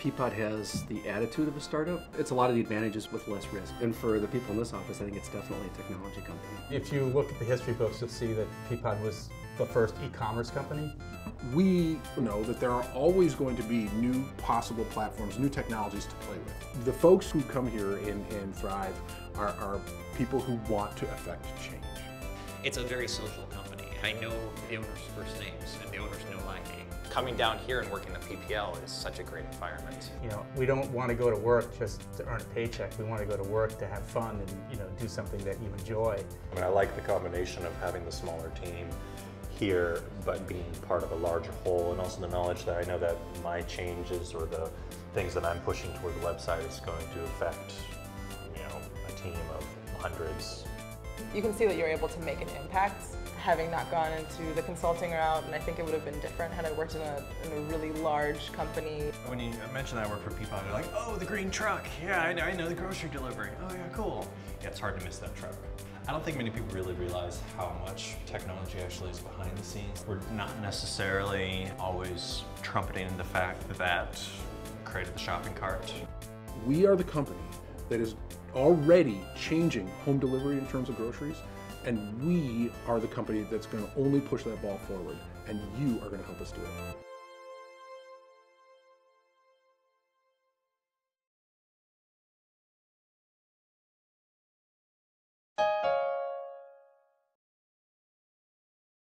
Peapod has the attitude of a startup. It's a lot of the advantages with less risk. And for the people in this office, I think it's definitely a technology company. If you look at the history books, you'll see that Peapod was the first e-commerce company. We know that there are always going to be new possible platforms, new technologies to play with. The folks who come here and, and thrive are, are people who want to affect change. It's a very social company. I know the owners' first names, and the owners know my name. Coming down here and working at PPL is such a great environment. You know, we don't want to go to work just to earn a paycheck. We want to go to work to have fun and, you know, do something that you enjoy. I mean, I like the combination of having the smaller team here, but being part of a larger whole, and also the knowledge that I know that my changes or the things that I'm pushing toward the website is going to affect, you know, a team of hundreds. You can see that you're able to make an impact having not gone into the consulting route, and I think it would have been different had I worked in a, in a really large company. When you mention that I work for Peapod, you're like, oh, the green truck. Yeah, I know, I know the grocery delivery. Oh yeah, cool. Yeah, it's hard to miss that truck. I don't think many people really realize how much technology actually is behind the scenes. We're not necessarily always trumpeting the fact that that created the shopping cart. We are the company that is already changing home delivery in terms of groceries, and we are the company that's going to only push that ball forward, and you are going to help us do it.